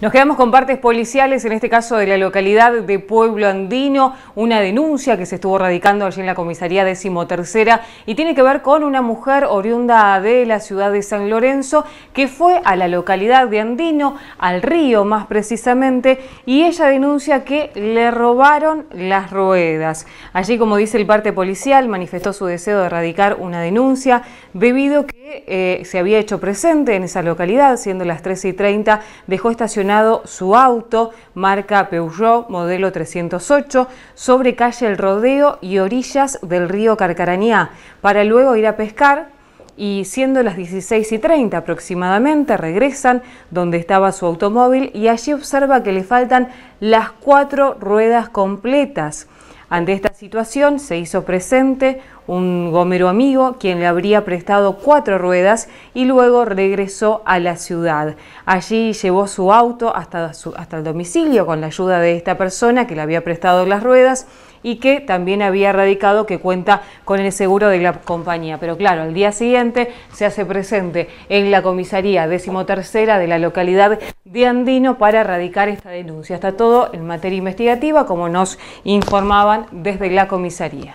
Nos quedamos con partes policiales, en este caso de la localidad de Pueblo Andino, una denuncia que se estuvo radicando allí en la comisaría decimotercera y tiene que ver con una mujer oriunda de la ciudad de San Lorenzo que fue a la localidad de Andino, al río más precisamente, y ella denuncia que le robaron las ruedas. Allí, como dice el parte policial, manifestó su deseo de erradicar una denuncia debido que eh, se había hecho presente en esa localidad, siendo las 13 y 30, dejó estacionado su auto, marca Peugeot, modelo 308, sobre calle El Rodeo y orillas del río Carcarañá, para luego ir a pescar y siendo las 16 y 30 aproximadamente, regresan donde estaba su automóvil y allí observa que le faltan las cuatro ruedas completas. Ante esta situación se hizo presente un gomero amigo quien le habría prestado cuatro ruedas y luego regresó a la ciudad. Allí llevó su auto hasta, hasta el domicilio con la ayuda de esta persona que le había prestado las ruedas y que también había radicado que cuenta con el seguro de la compañía. Pero claro, al día siguiente se hace presente en la comisaría decimotercera de la localidad de Andino para radicar esta denuncia. Está todo en materia investigativa, como nos informaban desde la comisaría.